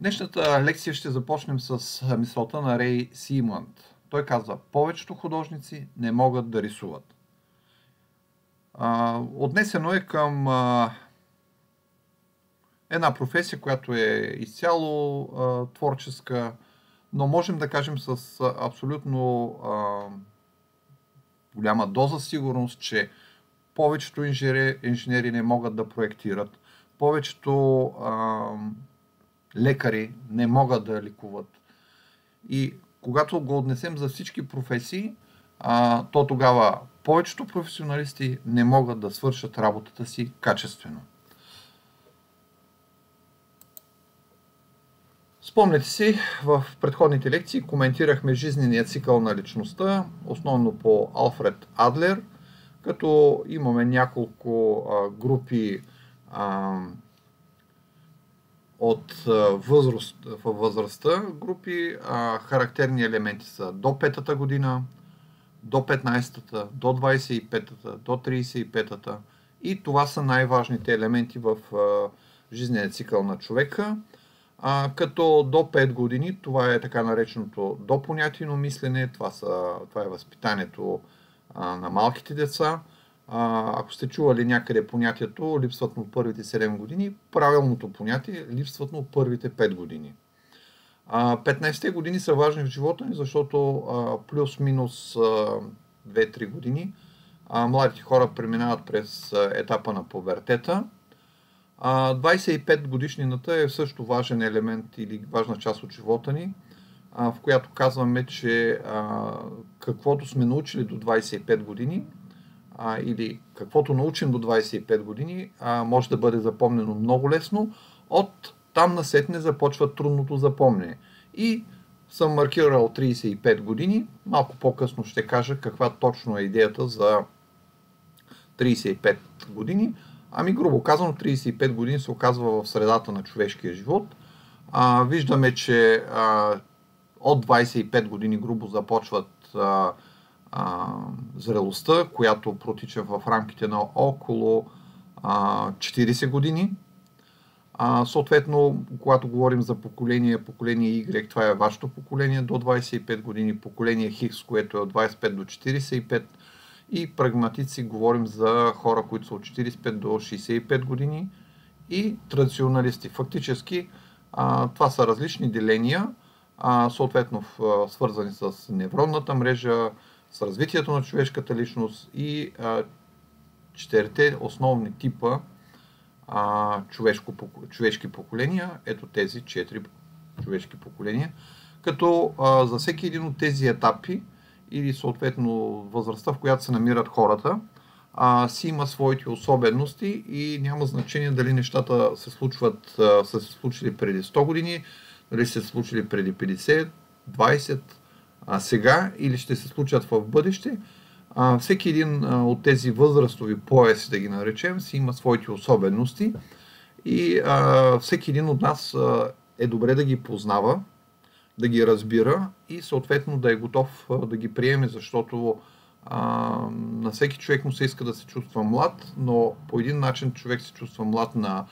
Днешната лекция ще започнем с мисълта на Рей Симънд. Той казва, повечето художници не могат да рисуват. отнесено е към една професия, която е изцяло творческа, но можем да кажем с абсолютно голяма доза сигурност, че повечето инженери, не могат да проектират, повечето лекари не могат да ликуват. И когато го отнесем за всички професии, а, то тогава повечето професионалисти не могат да свършат работата си качествено. Спомняте си, в предходните лекции коментирахме жизнения цикъл на личността, основно по Алфред Адлер, като имаме няколко а, групи а, от възраст, в възрастта групи. А, характерни елементи са до 5-та година, до 15-та, до 25-та, до 35-та. И това са най-важните елементи в а, жизнения цикъл на човека. А, като до 5 години това е така нареченото допонятийно мислене, това, са, това е възпитанието а, на малките деца. Ако сте чували някъде понятието липсват му първите 7 години, правилното понятие липсват му първите 5 години. 15-те години са важни в живота ни, защото плюс-минус 2-3 години младите хора преминават през етапа на повертета. 25 годишнината е също важен елемент или важна част от живота ни, в която казваме, че каквото сме научили до 25 години, а, или каквото научим до 25 години, а, може да бъде запомнено много лесно. От там насетне започва трудното запомнение. И съм маркирал 35 години. Малко по-късно ще кажа каква точно е идеята за 35 години. Ами, грубо казано, 35 години се оказва в средата на човешкия живот. А, виждаме, че а, от 25 години грубо започват а, а, зрелостта, която протича в рамките на около а, 40 години. А, съответно, когато говорим за поколение, поколение Y, това е вашето поколение до 25 години, поколение Хикс, което е от 25 до 45 и прагматици говорим за хора, които са от 45 до 65 години и традиционалисти. Фактически а, това са различни деления, а, съответно в, свързани с невронната мрежа, с развитието на човешката личност и а, четирите основни типа а, човешко, човешки поколения. Ето тези четири човешки поколения. Като а, за всеки един от тези етапи или съответно възрастта, в която се намират хората, а, си има своите особености и няма значение дали нещата се случват, а, са се случили преди 100 години, дали са се случили преди 50, 20, а, сега или ще се случат в бъдеще, а, всеки един а, от тези възрастови пояси, да ги наречем, си има своите особености и а, всеки един от нас а, е добре да ги познава, да ги разбира и съответно да е готов а, да ги приеме, защото а, на всеки човек му се иска да се чувства млад, но по един начин човек се чувства млад на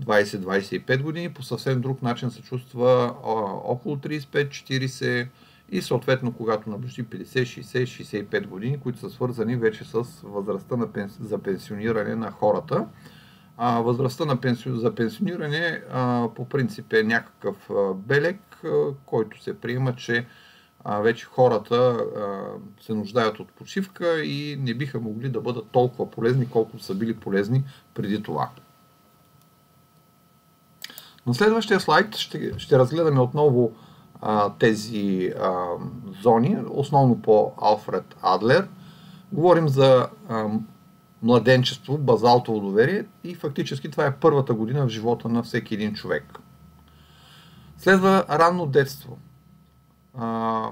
20-25 години, по съвсем друг начин се чувства а, около 35-40 и съответно, когато наближи 50, 60, 65 години, които са свързани вече с възрастта на пенс... за пенсиониране на хората. А, възрастта на пенсион... за пенсиониране а, по принцип е някакъв а, белег, а, който се приема, че а, вече хората а, се нуждаят от почивка и не биха могли да бъдат толкова полезни, колкото са били полезни преди това. На следващия слайд ще, ще разгледаме отново а, тези а, зони, основно по Алфред Адлер. Говорим за а, младенчество, базалтово доверие и фактически това е първата година в живота на всеки един човек. Следва ранно детство. А,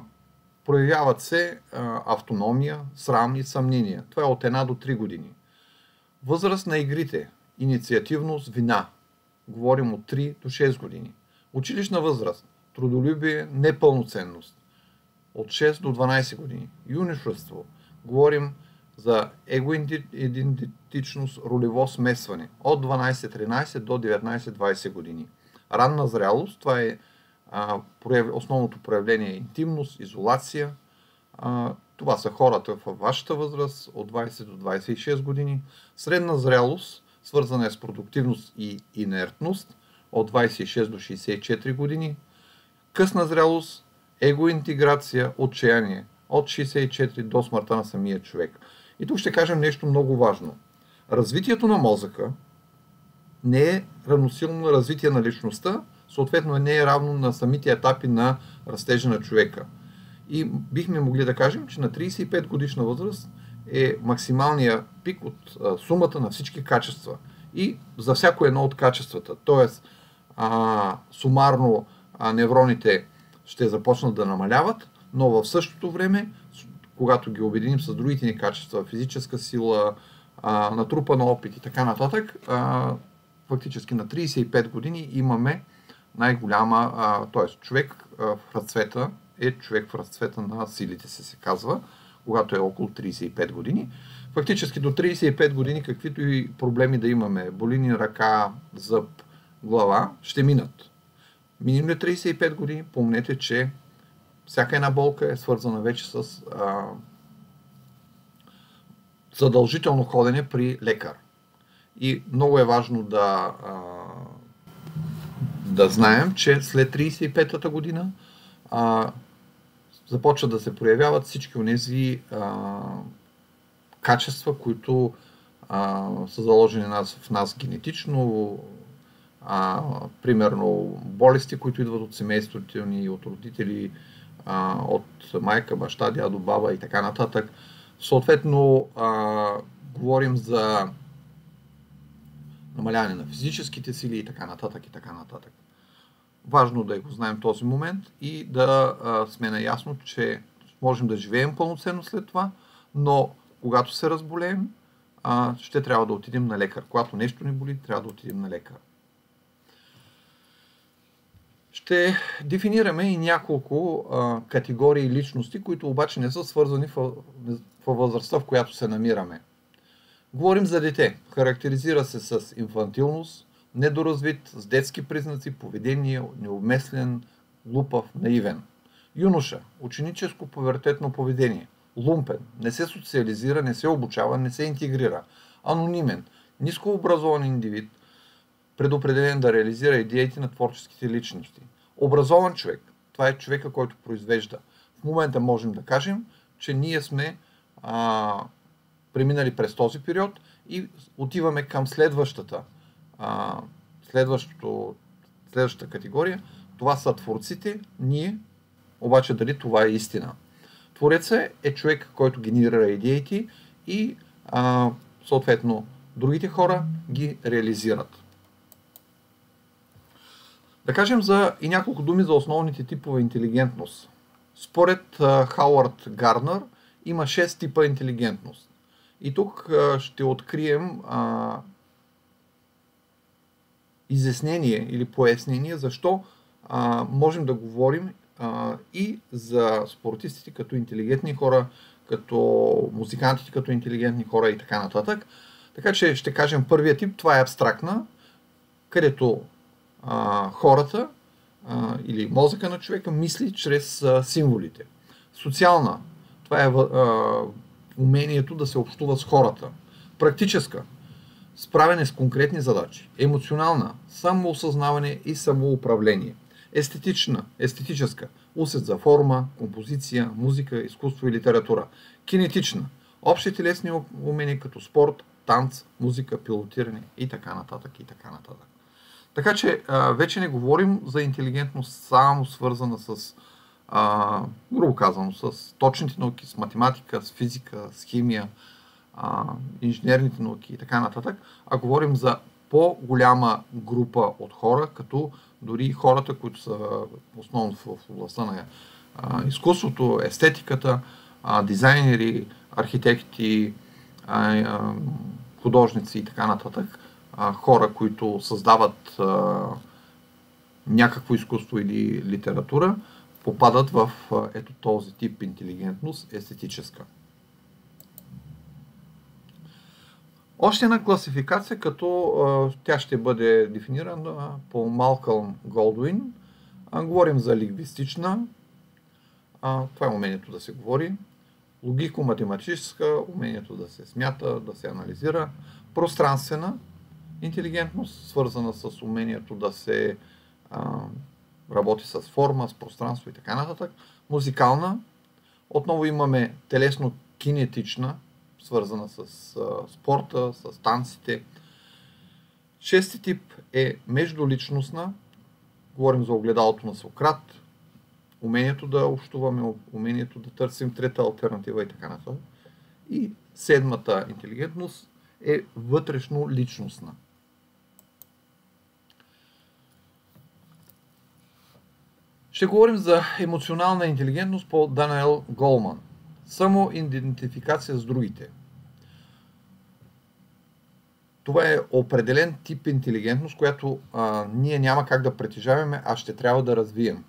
проявяват се а, автономия, срам и съмнения. Това е от 1 до 3 години. Възраст на игрите, инициативност, вина. Говорим от 3 до 6 години. Училищна възраст трудолюбие, непълноценност. От 6 до 12 години. Юнишество. Говорим за егоидентичност, ролево смесване. От 12-13 до 19-20 години. ранна зрялост, това е а, прояв... основното проявление е интимност, изолация. А, това са хората в вашата възраст от 20 до 26 години. Средна зрялост, свързана е с продуктивност и инертност от 26 до 64 години. Късна зрялост, егоинтеграция, отчаяние от 64 до смъртта на самия човек. И тук ще кажем нещо много важно. Развитието на мозъка не е равносилно на развитие на личността, съответно не е равно на самите етапи на растежа на човека. И бихме могли да кажем, че на 35 годишна възраст е максималния пик от а, сумата на всички качества. И за всяко едно от качествата. Тоест, а, сумарно невроните ще започнат да намаляват, но в същото време, когато ги обединим с другите ни качества, физическа сила, а, натрупан опит и така нататък, фактически на 35 години имаме най-голяма, т.е. човек в разцвета е човек в разцвета на силите се, се казва, когато е около 35 години. Фактически до 35 години, каквито и проблеми да имаме, болини ръка, зъб, глава, ще минат. Миним ли 35 години, помнете, че всяка една болка е свързана вече с а, задължително ходене при лекар. И много е важно да, а, да знаем, че след 35-та година а, започват да се проявяват всички от тези качества, които а, са заложени в нас генетично, а, примерно болести, които идват от семейството ни, от родители, а, от майка, баща, дядо, баба и така нататък. Съответно, а, говорим за намаляване на физическите сили и така нататък и така нататък. Важно да го знаем този момент и да а, сме наясно, че можем да живеем пълноценно след това, но когато се разболеем, а, ще трябва да отидем на лекар. Когато нещо ни боли, трябва да отидем на лекар. Ще дефинираме и няколко а, категории личности, които обаче не са свързани в, в възрастта, в която се намираме. Говорим за дете. Характеризира се с инфантилност, недоразвит, с детски признаци, поведение, необмислен, глупав, наивен. Юноша. Ученическо повертетно поведение. Лумпен. Не се социализира, не се обучава, не се интегрира. Анонимен. Нискообразован индивид, предопределен да реализира идеите на творческите личности. Образован човек. Това е човека, който произвежда. В момента можем да кажем, че ние сме а, преминали през този период и отиваме към следващата, а, следващото, следващата категория. Това са творците, ние, обаче дали това е истина. Творецът е човек, който генерира идеите и а, съответно другите хора ги реализират. Да кажем за и няколко думи за основните типове интелигентност. Според Хауърд Гарнер има 6 типа интелигентност. И тук ще открием а, изяснение или пояснение защо а, можем да говорим а, и за спортистите като интелигентни хора, като музикантите като интелигентни хора и така нататък. Така че ще кажем първия тип, това е абстрактна, където а, хората а, или мозъка на човека мисли чрез а, символите. Социална, това е а, умението да се общува с хората. Практическа, справяне с конкретни задачи. Емоционална, самоосъзнаване и самоуправление. Естетична, естетическа, усет за форма, композиция, музика, изкуство и литература. Кинетична, общи телесни умения като спорт, танц, музика, пилотиране и така нататък и така нататък. Така че а, вече не говорим за интелигентност само свързана с, а, грубо казано, с точните науки, с математика, с физика, с химия, а, инженерните науки и така нататък, а говорим за по-голяма група от хора, като дори хората, които са основно в областта на а, изкуството, естетиката, а, дизайнери, архитекти, а, художници и така нататък, хора, които създават някакво изкуство или литература, попадат в ето този тип интелигентност, естетическа. Още една класификация, като тя ще бъде дефинирана по Малкълм Голдуин. Говорим за лингвистична. Това е умението да се говори. Логико-математическа, умението да се смята, да се анализира. Пространствена интелигентност, свързана с умението да се а, работи с форма, с пространство и така нататък. Музикална. Отново имаме телесно-кинетична, свързана с а, спорта, с танците. Шести тип е междуличностна. Говорим за огледалото на Сократ, умението да общуваме, умението да търсим трета альтернатива и така нататък. И седмата интелигентност е вътрешно личностна. Ще говорим за емоционална интелигентност по Даниел Голман. Само идентификация с другите. Това е определен тип интелигентност, която а, ние няма как да притежаваме, а ще трябва да развием.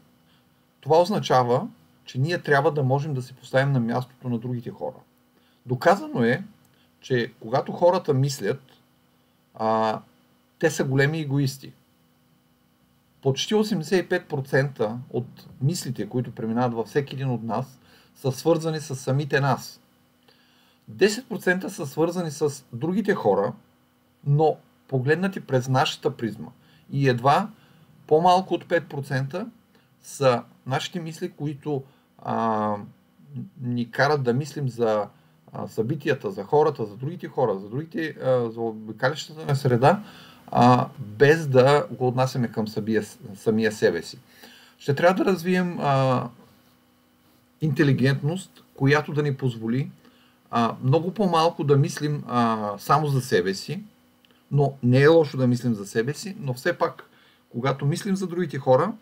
Това означава, че ние трябва да можем да се поставим на мястото на другите хора. Доказано е, че когато хората мислят, а, те са големи егоисти почти 85% от мислите, които преминават във всеки един от нас, са свързани с самите нас. 10% са свързани с другите хора, но погледнати през нашата призма. И едва по-малко от 5% са нашите мисли, които а, ни карат да мислим за а, събитията, за хората, за другите хора, за другите, а, за обикалящата среда, а, без да го отнасяме към самия, самия себе си. Ще трябва да развием а, интелигентност, която да ни позволи а, много по-малко да мислим а, само за себе си, но не е лошо да мислим за себе си, но все пак, когато мислим за другите хора,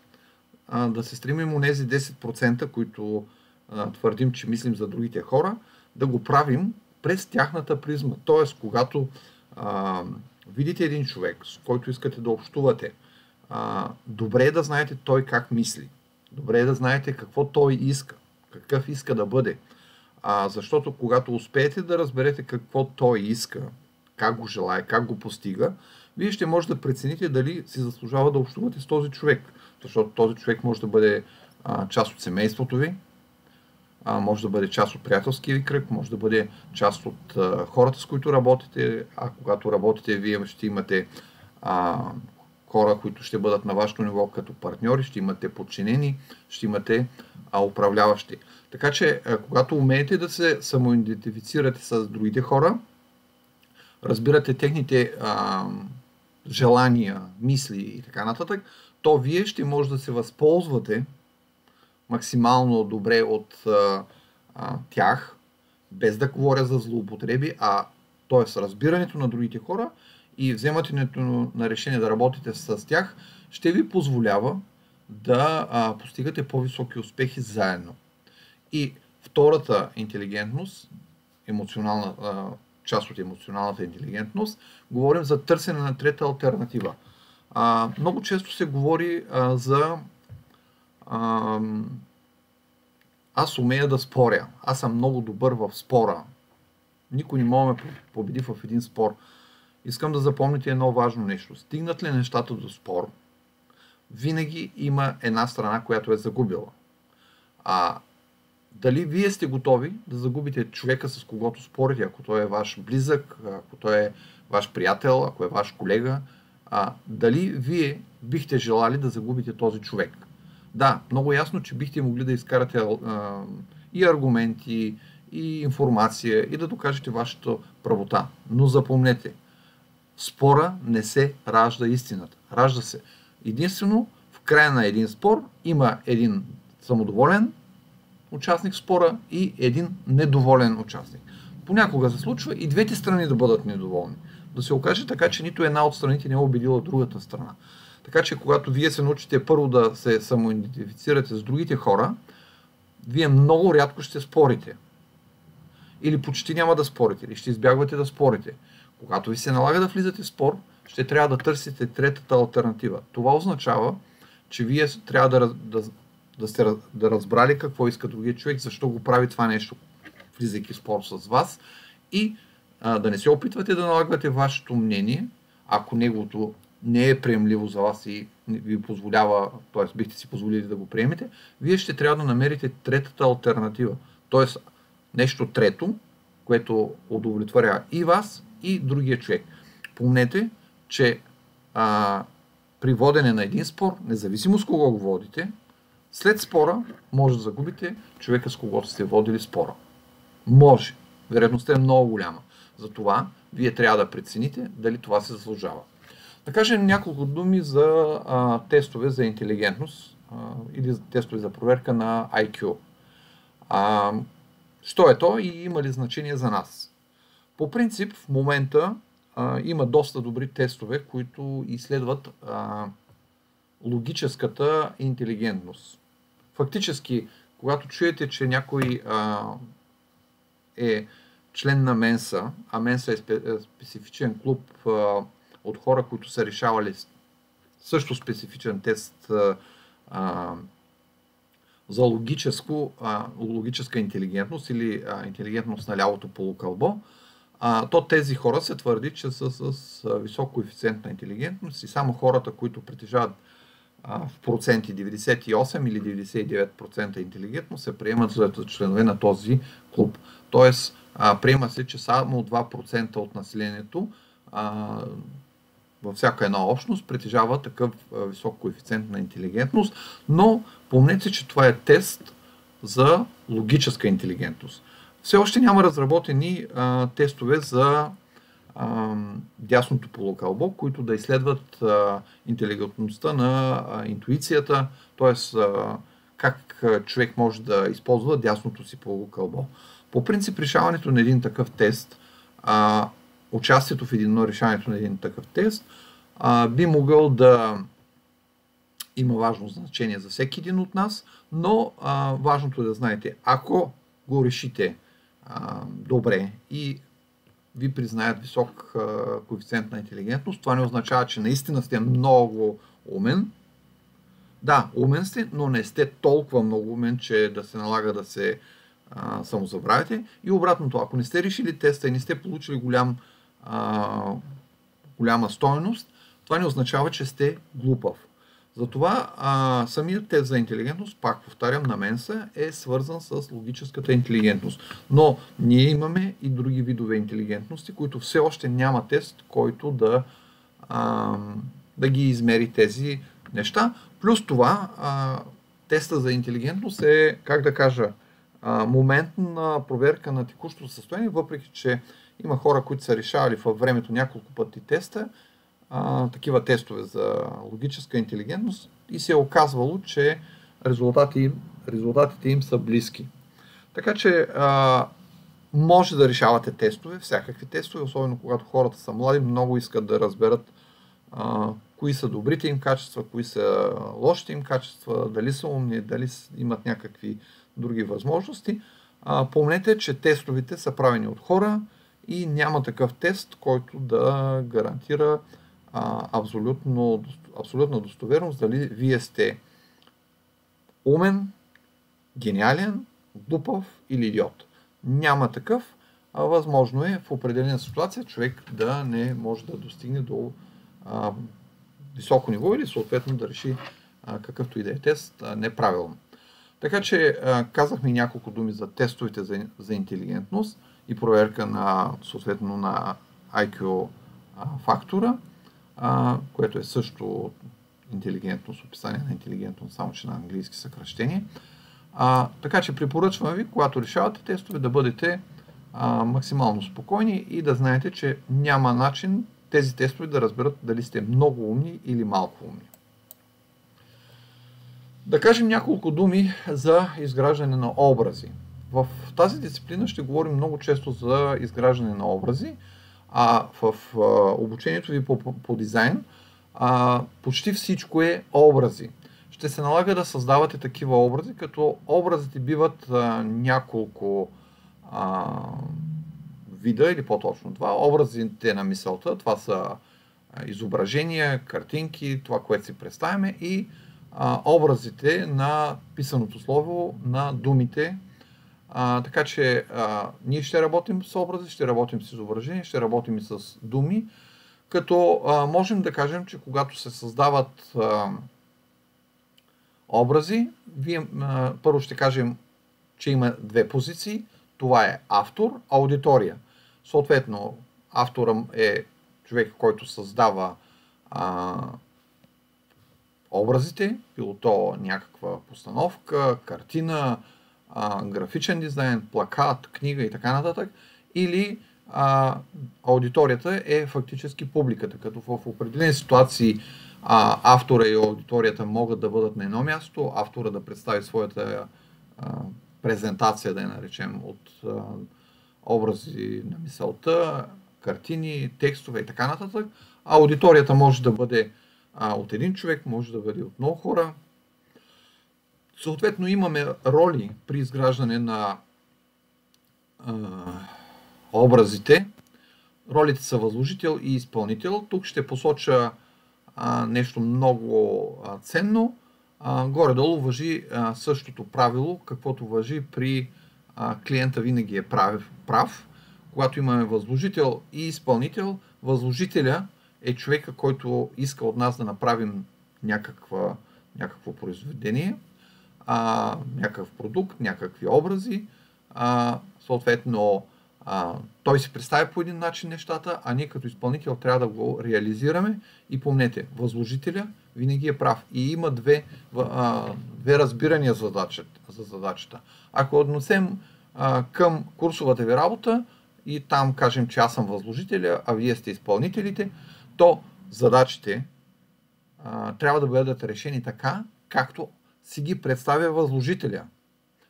а, да се стремим у нези 10%, които а, твърдим, че мислим за другите хора, да го правим през тяхната призма. Тоест, когато а, видите един човек, с който искате да общувате, а, добре е да знаете той как мисли. Добре е да знаете какво той иска, какъв иска да бъде. А, защото когато успеете да разберете какво той иска, как го желая, как го постига, вие ще може да прецените дали си заслужава да общувате с този човек. Защото този човек може да бъде а, част от семейството ви, може да бъде част от приятелския ви кръг, може да бъде част от хората, с които работите, а когато работите, вие ще имате хора, които ще бъдат на вашето ниво като партньори, ще имате подчинени, ще имате управляващи. Така че, когато умеете да се самоидентифицирате с другите хора, разбирате техните желания, мисли и така нататък, то вие ще може да се възползвате максимално добре от а, а, тях, без да говоря за злоупотреби, а т.е. разбирането на другите хора и вземането на решение да работите с тях, ще ви позволява да а, постигате по-високи успехи заедно. И втората интелигентност, емоционална, а, част от емоционалната интелигентност, говорим за търсене на трета альтернатива. А, много често се говори а, за аз умея да споря. Аз съм много добър в спора. Никой не може да ме победи в един спор. Искам да запомните едно важно нещо. Стигнат ли нещата до спор, винаги има една страна, която е загубила. А дали вие сте готови да загубите човека, с когото спорите, ако той е ваш близък, ако той е ваш приятел, ако е ваш колега, а, дали вие бихте желали да загубите този човек? Да, много ясно, че бихте могли да изкарате а, и аргументи, и информация, и да докажете вашата правота. Но запомнете, спора не се ражда истината. Ражда се единствено в края на един спор има един самодоволен участник в спора и един недоволен участник. Понякога се случва и двете страни да бъдат недоволни. Да се окаже така, че нито една от страните не е обидила другата страна. Така че, когато вие се научите първо да се самоидентифицирате с другите хора, вие много рядко ще спорите. Или почти няма да спорите, или ще избягвате да спорите. Когато ви се налага да влизате в спор, ще трябва да търсите третата альтернатива. Това означава, че вие трябва да, да, да сте да разбрали какво иска другия човек, защо го прави това нещо, влизайки в спор с вас и а, да не се опитвате да налагате вашето мнение, ако неговото не е приемливо за вас и ви позволява, т.е. бихте си позволили да го приемете, вие ще трябва да намерите третата альтернатива. Т.е. нещо трето, което удовлетворява и вас, и другия човек. Помнете, че а, при водене на един спор, независимо с кого го водите, след спора може да загубите човека с когото сте водили спора. Може. Вероятността е много голяма. Затова вие трябва да прецените дали това се заслужава. Да кажем няколко думи за а, тестове за интелигентност а, или за тестове за проверка на IQ. А, що е то и има ли значение за нас? По принцип, в момента а, има доста добри тестове, които изследват а, логическата интелигентност. Фактически, когато чуете, че някой а, е член на Менса, а Менса е, е специфичен клуб а, от хора, които са решавали също специфичен тест а, за логическо, а, логическа интелигентност или а, интелигентност на лявото полукълбо, а, то тези хора се твърди, че са с а, висок коефициент на интелигентност и само хората, които притежават а, в проценти 98 или 99% интелигентност, се приемат за членове на този клуб. Тоест, а, приема се, че само 2% от населението а, във всяка една общност притежава такъв висок коефициент на интелигентност, но помнете, че това е тест за логическа интелигентност. Все още няма разработени а, тестове за а, дясното полукълбо, които да изследват а, интелигентността на а, интуицията, т.е. как човек може да използва дясното си полукълбо. По принцип, решаването на един такъв тест, а, участието в едно решаването на един такъв тест, а, би могъл да има важно значение за всеки един от нас, но а, важното е да знаете, ако го решите а, добре и ви признаят висок а, коефициент на интелигентност, това не означава, че наистина сте много умен. Да, умен сте, но не сте толкова много умен, че да се налага да се а, самозабравите. И обратното, ако не сте решили теста и не сте получили голям, а, голяма стоеност, това не означава, че сте глупав. Затова а, самият тест за интелигентност, пак повтарям, на Менса е свързан с логическата интелигентност. Но ние имаме и други видове интелигентности, които все още няма тест, който да, а, да ги измери тези неща. Плюс това, а, теста за интелигентност е, как да кажа, а, моментна проверка на текущото състояние, въпреки че има хора, които са решавали във времето няколко пъти теста, а, такива тестове за логическа интелигентност и се е оказвало, че резултати резултатите им са близки. Така че а, може да решавате тестове, всякакви тестове, особено когато хората са млади, много искат да разберат а, кои са добрите им качества, кои са лошите им качества, дали са умни, дали имат някакви други възможности. А, помнете, че тестовите са правени от хора и няма такъв тест, който да гарантира а, абсолютно, абсолютна достоверност дали вие сте умен, гениален, глупав или идиот. Няма такъв. А, възможно е в определена ситуация човек да не може да достигне до а, високо ниво или съответно да реши а, какъвто и да е тест а, неправилно. Така че а, казахме няколко думи за тестовете за, за интелигентност и проверка на съответно на IQ фактора което е също интелигентност, описание на интелигентност, само че на английски съкръщение. Така че препоръчвам ви, когато решавате тестове, да бъдете максимално спокойни и да знаете, че няма начин тези тестове да разберат дали сте много умни или малко умни. Да кажем няколко думи за изграждане на образи. В тази дисциплина ще говорим много често за изграждане на образи, а в а, обучението ви по, по, по дизайн а, почти всичко е образи. Ще се налага да създавате такива образи, като образите биват а, няколко а, вида или по-точно това. Образите на мисълта, това са изображения, картинки, това, което си представяме и а, образите на писаното слово, на думите, Така че а, ние ще работим с образи, ще работим с изображение, ще работим и с думи, като а, можем да кажем, че когато се създават а, образи, вие а, първо ще кажем, че има две позиции. Това е автор, аудитория. Съответно, автора е човек, който създава а, образите, било то някаква постановка, картина, а, графичен дизайн, плакат, книга и така нататък, или а, аудиторията е фактически публиката, като в определени ситуации а, автора и аудиторията могат да бъдат на едно място, автора да представи своята а, презентация, да я наречем, от а, образи на мисълта, картини, текстове и така нататък. А аудиторията може да бъде а, от един човек, може да бъде от много хора. Съответно имаме роли при изграждане на а, образите. Ролите са възложител и изпълнител. Тук ще посоча а, нещо много а, ценно. Горе-долу въжи същото правило, каквото въжи при клиента винаги е прав, прав. Когато имаме възложител и изпълнител, възложителя е човека, който иска от нас да направим някаква, някакво произведение, а, някакъв продукт, някакви образи. А, съответно, а, той се представя по един начин нещата, а ние като изпълнител трябва да го реализираме. И помнете, възложителя винаги е прав. И има две, а, две разбирания за задачата. За задачата. Ако отнесем а, към курсовата ви работа и там кажем, че аз съм възложителя, а вие сте изпълнителите, то задачите а, трябва да бъдат решени така, както си ги представя възложителя.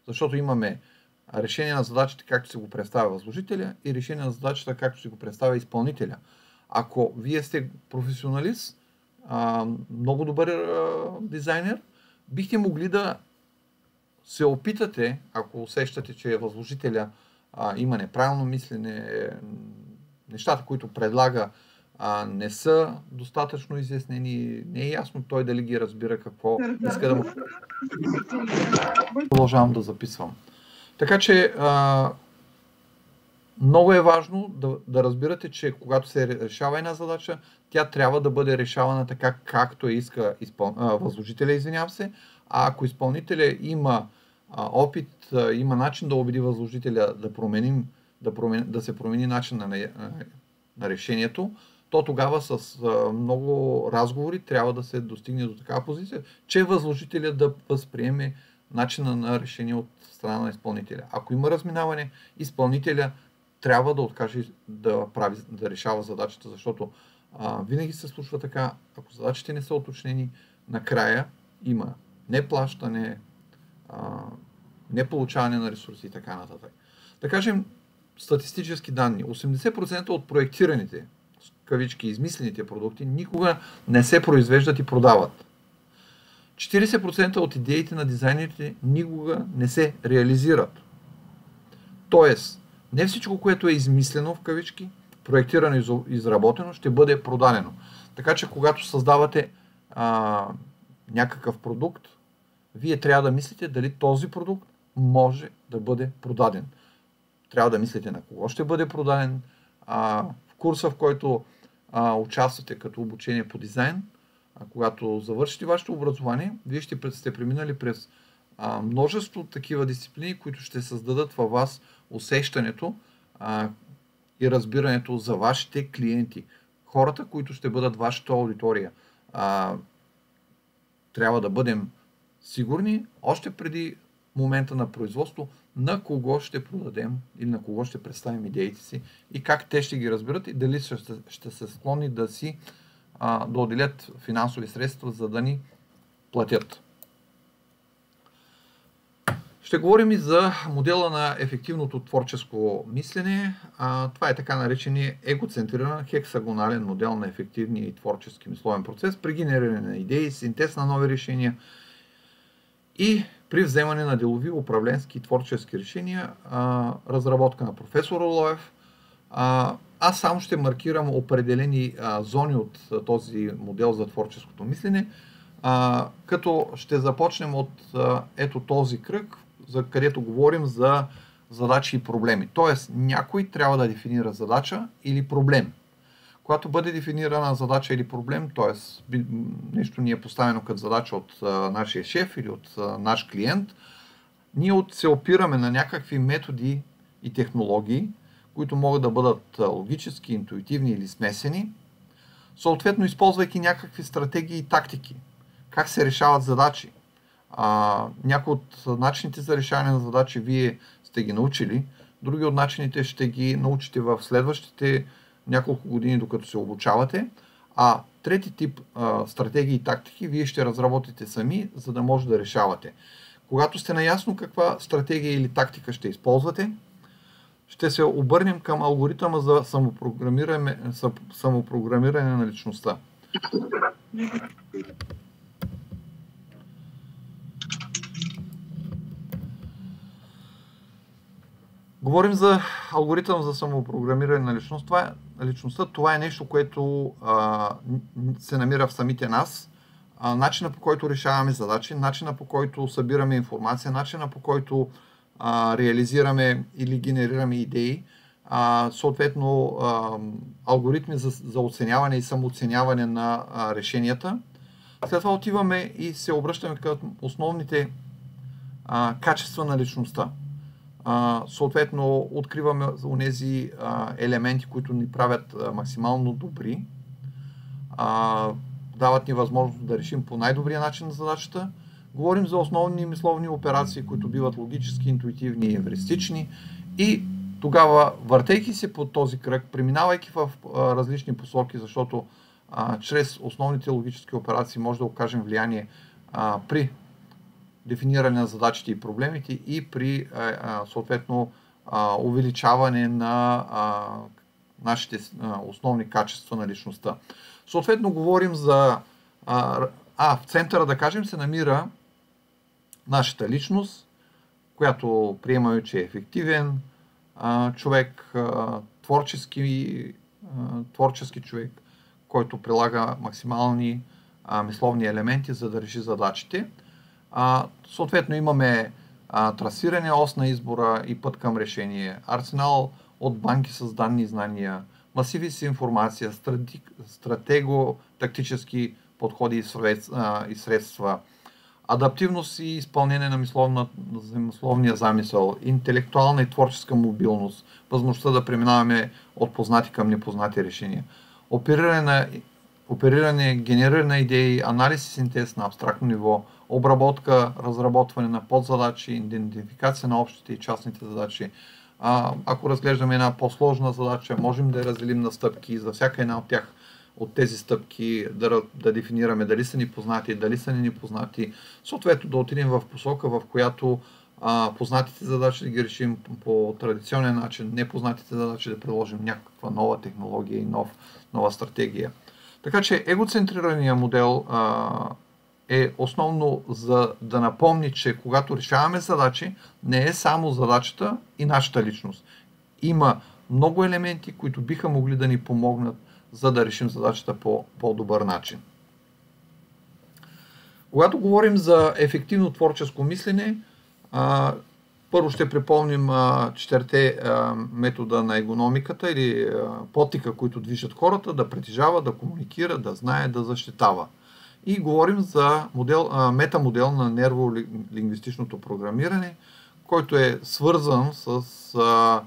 Защото имаме решение на задачите, както си го представя възложителя и решение на задачата, както си го представя изпълнителя. Ако вие сте професионалист, много добър дизайнер, бихте могли да се опитате, ако усещате, че възложителя има неправилно мислене, нещата, които предлага, а, не са достатъчно изяснени, не е ясно той дали ги разбира какво иска да му. Продължавам да записвам. Така че а, много е важно да, да разбирате, че когато се решава една задача, тя трябва да бъде решавана така, както иска изпъл... а, възложителя, извинявам се. А ако изпълнителя има а, опит, а, има начин да убеди възложителя да, променим, да, промен... да се промени начин на, на, на решението, то тогава с а, много разговори трябва да се достигне до такава позиция, че възложителя да възприеме начина на решение от страна на изпълнителя. Ако има разминаване, изпълнителя трябва да откаже да, прави, да решава задачата, защото а, винаги се случва така, ако задачите не са уточнени, накрая има неплащане, неполучаване на ресурси и така нататък. Да кажем, статистически данни. 80% от проектираните, кавички, измислените продукти никога не се произвеждат и продават. 40% от идеите на дизайнерите никога не се реализират. Тоест, не всичко, което е измислено в кавички, проектирано и изработено, ще бъде продадено. Така че, когато създавате а, някакъв продукт, вие трябва да мислите дали този продукт може да бъде продаден. Трябва да мислите на кого ще бъде продаден. А, в курса, в който а, участвате като обучение по дизайн, а когато завършите вашето образование, вие ще сте преминали през а, множество такива дисциплини, които ще създадат във вас усещането а, и разбирането за вашите клиенти. Хората, които ще бъдат вашата аудитория. А, трябва да бъдем сигурни още преди момента на производство на кого ще продадем или на кого ще представим идеите си и как те ще ги разберат и дали ще, ще се склонни да си а, да отделят финансови средства, за да ни платят. Ще говорим и за модела на ефективното творческо мислене. А, това е така наречения егоцентриран хексагонален модел на ефективния и творчески мисловен процес при генериране на идеи, синтез на нови решения и при вземане на делови, управленски и творчески решения, а, разработка на професор Олоев. А, аз само ще маркирам определени а, зони от а, този модел за творческото мислене, а, като ще започнем от а, ето този кръг, за където говорим за задачи и проблеми. Тоест, някой трябва да дефинира задача или проблем. Когато бъде дефинирана задача или проблем, т.е. нещо ни е поставено като задача от а, нашия шеф или от а, наш клиент, ние от, се опираме на някакви методи и технологии, които могат да бъдат логически, интуитивни или смесени, съответно използвайки някакви стратегии и тактики. Как се решават задачи? А, някои от начините за решаване на задачи вие сте ги научили, други от начините ще ги научите в следващите няколко години, докато се обучавате. А трети тип а, стратегии и тактики вие ще разработите сами, за да може да решавате. Когато сте наясно каква стратегия или тактика ще използвате, ще се обърнем към алгоритъма за самопрограмиране, самопрограмиране на личността. Говорим за алгоритъм за самопрограмиране на личност. Това е, личността. Това е нещо, което а, се намира в самите нас. А, начина по който решаваме задачи, начина по който събираме информация, начина по който а, реализираме или генерираме идеи, а, съответно а, алгоритми за, за оценяване и самооценяване на а, решенията. След това отиваме и се обръщаме към основните а, качества на личността. А, съответно, откриваме тези елементи, които ни правят а, максимално добри, а, дават ни възможност да решим по най-добрия начин на задачата. Говорим за основни мисловни операции, които биват логически, интуитивни и евристични и тогава, въртейки се по този кръг, преминавайки в а, различни посоки, защото а, чрез основните логически операции може да окажем влияние а, при дефиниране на задачите и проблемите и при съответно увеличаване на нашите основни качества на личността. Съответно говорим за... А, в центъра, да кажем, се намира нашата личност, която приемаме, че е ефективен човек, творчески, творчески човек, който прилага максимални мисловни елементи, за да реши задачите. А, съответно имаме а, трасиране ос на избора и път към решение, арсенал от банки с данни знания, масиви с информация, стратего-тактически подходи и средства, адаптивност и изпълнение на мисловния замисъл, интелектуална и творческа мобилност, възможността да преминаваме от познати към непознати решения, опериране на опериране, генериране на идеи, анализ и синтез на абстрактно ниво, обработка, разработване на подзадачи, идентификация на общите и частните задачи. А, ако разглеждаме една по-сложна задача, можем да я разделим на стъпки и за всяка една от тях от тези стъпки да, да дефинираме дали са ни познати, дали са ни непознати. Съответно да отидем в посока, в която а, познатите задачи да ги решим по традиционен начин, непознатите задачи да приложим някаква нова технология и нов, нова стратегия. Така че егоцентрирания модел а, е основно за да напомни, че когато решаваме задачи, не е само задачата и нашата личност. Има много елементи, които биха могли да ни помогнат, за да решим задачата по по-добър начин. Когато говорим за ефективно творческо мислене, първо ще припомним а, четирте метода на егономиката или потика, които движат хората, да притежава, да комуникира, да знае, да защитава. И говорим за модел, а, метамодел на нерволингвистичното програмиране, който е свързан с а,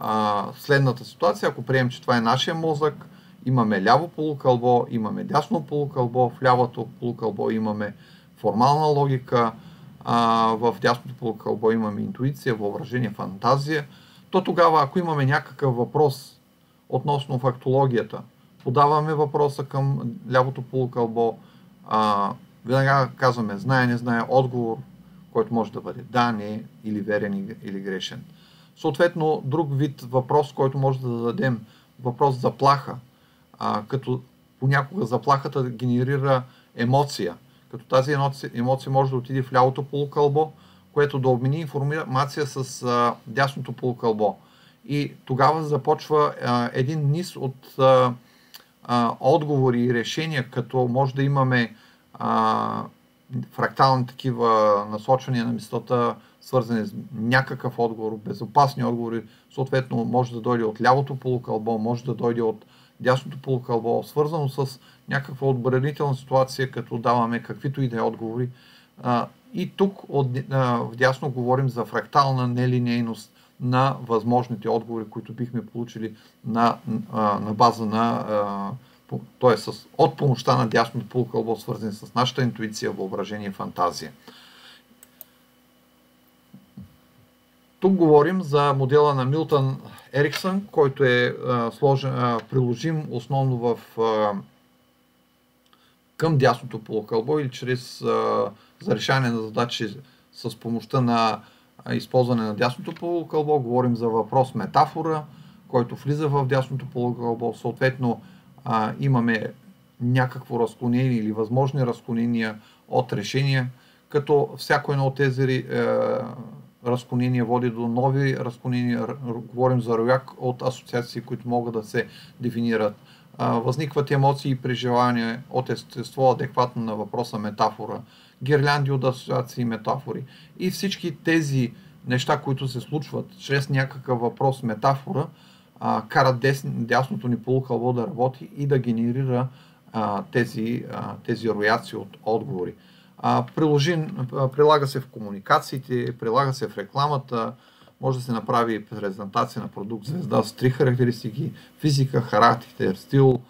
а, следната ситуация. Ако приемем, че това е нашия мозък, имаме ляво полукълбо, имаме дясно полукълбо, в лявото полукълбо имаме формална логика, а, в дясното полукълбо имаме интуиция, въображение, фантазия, то тогава, ако имаме някакъв въпрос относно фактологията, подаваме въпроса към лявото полукълбо, а, веднага казваме знае, не знае, отговор, който може да бъде да, не, или верен, или грешен. Съответно, друг вид въпрос, който може да дадем, въпрос заплаха, а, като понякога заплахата генерира емоция – като тази емоция, емоция може да отиде в лявото полукълбо, което да обмени информация с а, дясното полукълбо. И тогава започва а, един низ от а, а, отговори и решения, като може да имаме а, фрактални такива насочвания на мисълта, свързани с някакъв отговор, безопасни отговори, съответно може да дойде от лявото полукълбо, може да дойде от дясното полукълбо, свързано с някаква отбранителна ситуация, като даваме каквито и да е отговори. И тук от, в дясно говорим за фрактална нелинейност на възможните отговори, които бихме получили на, на база на т.е. от помощта на дясното полукълбо, свързани с нашата интуиция, въображение и фантазия. Тук говорим за модела на Милтън Ериксън, който е сложен, приложим основно в, към дясното полукълбо или чрез за решаване на задачи с помощта на използване на дясното полукълбо. Говорим за въпрос метафора, който влиза в дясното полукълбо. Съответно, а, имаме някакво разклонение или възможни разклонения от решения, като всяко едно от тези е, разклонения води до нови разклонения. Говорим за рояк от асоциации, които могат да се дефинират. А, възникват емоции и преживания от естество, адекватно на въпроса метафора, гирлянди от асоциации и метафори. И всички тези неща, които се случват чрез някакъв въпрос метафора, а, карат дес, дясното ни полукълбо да работи и да генерира а, тези, а, тези рояци от отговори. А, приложин, а, прилага се в комуникациите, прилага се в рекламата, може да се направи презентация на продукт звезда с три характеристики физика, характер, стил,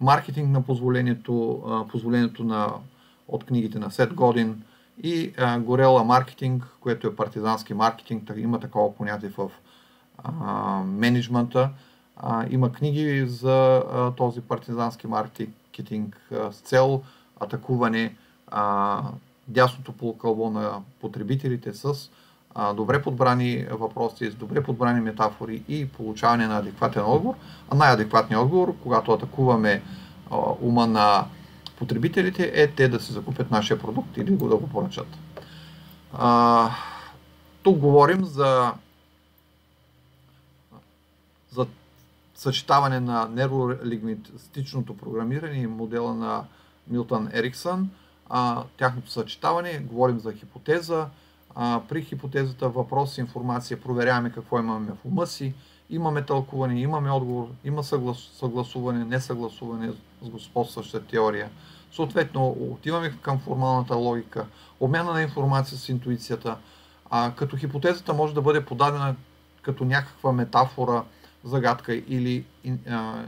маркетинг на позволението, а, позволението на, от книгите на Сет Годин и а, горела маркетинг, което е партизански маркетинг, има такова понятие в менеджмента. Има книги за този партизански маркетинг с цел атакуване дясното полукълбо на потребителите с добре подбрани въпроси, с добре подбрани метафори и получаване на адекватен отговор. А най-адекватният отговор, когато атакуваме ума на потребителите, е те да си закупят нашия продукт или го да го поръчат. А, тук говорим за за съчетаване на нейролингвистичното програмиране и модела на Милтън Ериксън. А, тяхното съчетаване, говорим за хипотеза. А, при хипотезата въпрос, информация, проверяваме какво имаме в ума си, имаме тълкуване, имаме отговор, има съглас, съгласуване, несъгласуване с господстваща теория. Съответно, отиваме към формалната логика, обмяна на информация с интуицията, а, като хипотезата може да бъде подадена като някаква метафора, загадка или а,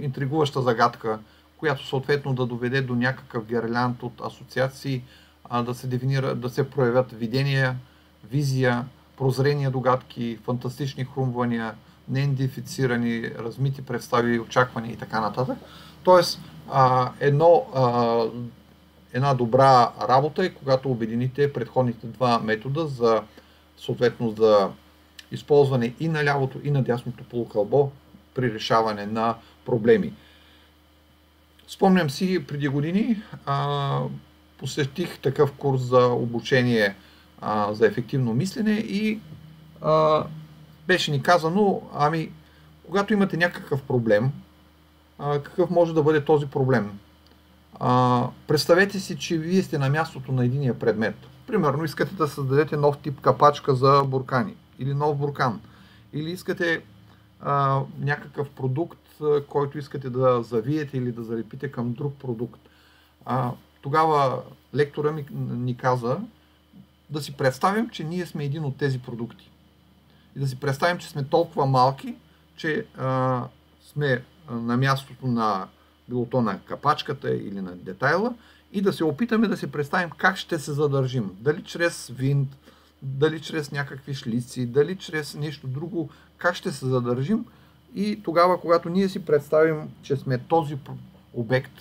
интригуваща загадка, която съответно да доведе до някакъв герлянд от асоциации, а, да се дефинира, да се проявят видения, визия, прозрения догадки, фантастични хрумвания, неидентифицирани, размити представи, очаквания и така нататък. Тоест, а, едно, а, една добра работа е когато обедините предходните два метода за съответно за използване и на лявото, и на дясното полукълбо при решаване на проблеми. Спомням си, преди години а, посетих такъв курс за обучение а, за ефективно мислене и а, беше ни казано, ами, когато имате някакъв проблем, а, какъв може да бъде този проблем? А, представете си, че вие сте на мястото на единия предмет. Примерно искате да създадете нов тип капачка за буркани или нов буркан. Или искате а, някакъв продукт, който искате да завиете или да залепите към друг продукт. А, тогава лектора ми, ни каза да си представим, че ние сме един от тези продукти. И да си представим, че сме толкова малки, че а, сме на мястото на било то на капачката или на детайла и да се опитаме да си представим как ще се задържим. Дали чрез винт, дали чрез някакви шлици, дали чрез нещо друго, как ще се задържим и тогава, когато ние си представим, че сме този обект,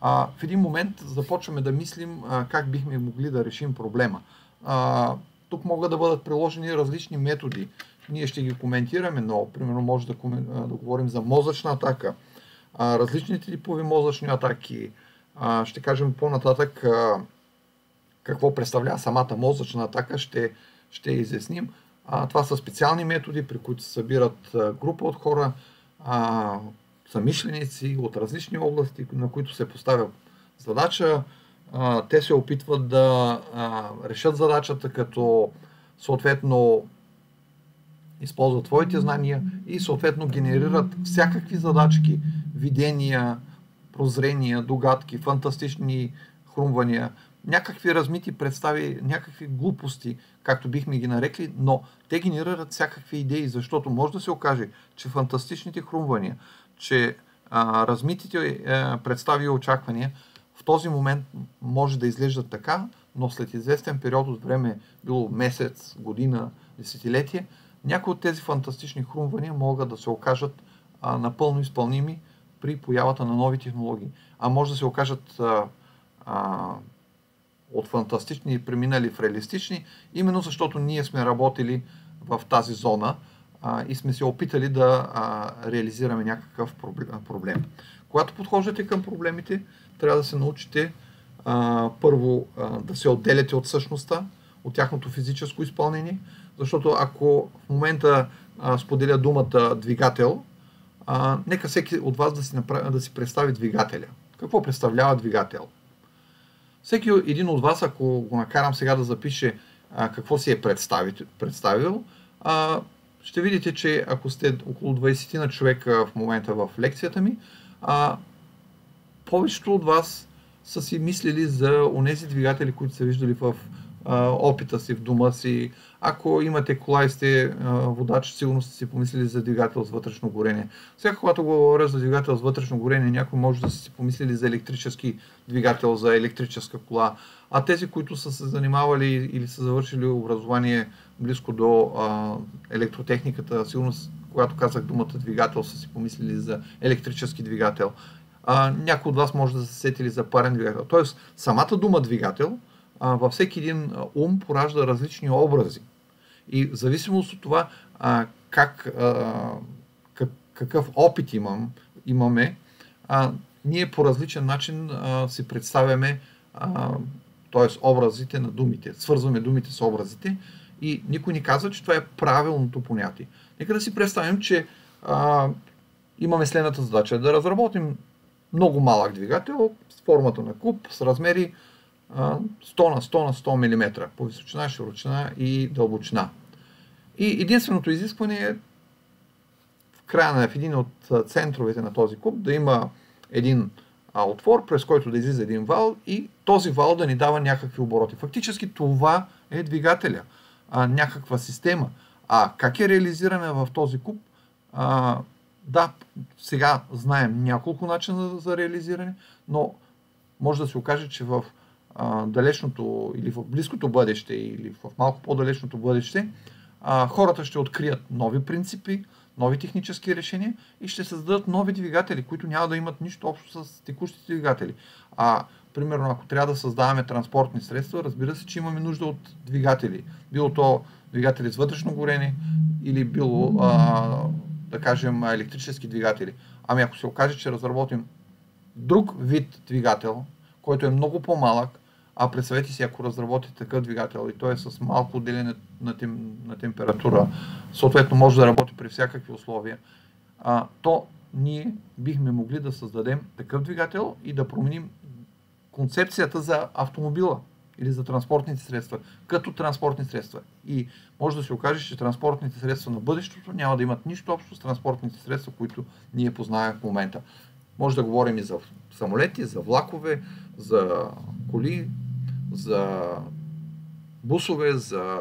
а, в един момент започваме да мислим а, как бихме могли да решим проблема. А, тук могат да бъдат приложени различни методи. Ние ще ги коментираме, но примерно може да, да говорим за мозъчна атака, а, различните типови мозъчни атаки. А, ще кажем по-нататък а, какво представлява самата мозъчна атака, ще, ще изясним. А, това са специални методи, при които се събират група от хора, а, самишленици от различни области, на които се поставя задача те се опитват да решат задачата като съответно използват твоите знания и съответно генерират всякакви задачки, видения, прозрения, догадки, фантастични хрумвания, някакви размити представи, някакви глупости, както бихме ги нарекли, но те генерират всякакви идеи, защото може да се окаже, че фантастичните хрумвания, че а, размитите а, представи и очаквания в този момент може да изглеждат така, но след известен период от време, било месец, година, десетилетие, някои от тези фантастични хрумвания могат да се окажат а, напълно изпълними при появата на нови технологии. А може да се окажат а, а, от фантастични преминали в реалистични, именно защото ние сме работили в тази зона а, и сме се опитали да а, реализираме някакъв проблем. Когато подхождате към проблемите, трябва да се научите а, първо а, да се отделяте от същността, от тяхното физическо изпълнение, защото ако в момента а, споделя думата двигател, а, нека всеки от вас да си, направи, да си представи двигателя. Какво представлява двигател? Всеки един от вас, ако го накарам сега да запише а, какво си е представил, а, ще видите, че ако сте около 20 на човека в момента в лекцията ми, а, повечето от вас са си мислили за онези двигатели, които са виждали в а, опита си в дома си. Ако имате кола и сте а, водач, сигурно сте си помислили за двигател с вътрешно горение. Сега, когато говоря за двигател с вътрешно горение, някой може да са си помислили за електрически двигател, за електрическа кола. А тези, които са се занимавали или са завършили образование близко до а, електротехниката, сигурно когато казах думата двигател, са си помислили за електрически двигател. А, някой от вас може да се сетили за парен двигател. Тоест, самата дума двигател – а, във всеки един ум поражда различни образи. И в зависимост от това а, как, а, как, какъв опит имам, имаме, а, ние по различен начин а, си представяме т.е. образите на думите. Свързваме думите с образите и никой ни казва, че това е правилното понятие. Нека да си представим, че а, имаме следната задача да разработим много малък двигател с формата на куб, с размери 100 на 100 на 100 мм по височина, широчина и дълбочина. И единственото изискване е в края на в един от центровете на този куб да има един отвор, през който да излиза един вал и този вал да ни дава някакви обороти. Фактически това е двигателя, някаква система. А как е реализирана в този куб? Да, сега знаем няколко начина за реализиране, но може да се окаже, че в а, далечното или в близкото бъдеще или в малко по-далечното бъдеще, а, хората ще открият нови принципи, нови технически решения и ще създадат нови двигатели, които няма да имат нищо общо с текущите двигатели. А, примерно, ако трябва да създаваме транспортни средства, разбира се, че имаме нужда от двигатели. Било то двигатели с вътрешно горение или било, а, да кажем, електрически двигатели. Ами ако се окаже, че разработим друг вид двигател, който е много по-малък, а представете си, ако разработите такъв двигател и той е с малко отделение на, тем, на температура, съответно може да работи при всякакви условия, а, то ние бихме могли да създадем такъв двигател и да променим концепцията за автомобила или за транспортните средства, като транспортни средства. И може да се окаже, че транспортните средства на бъдещето няма да имат нищо общо с транспортните средства, които ние познаваме в момента. Може да говорим и за самолети, за влакове, за коли, за бусове, за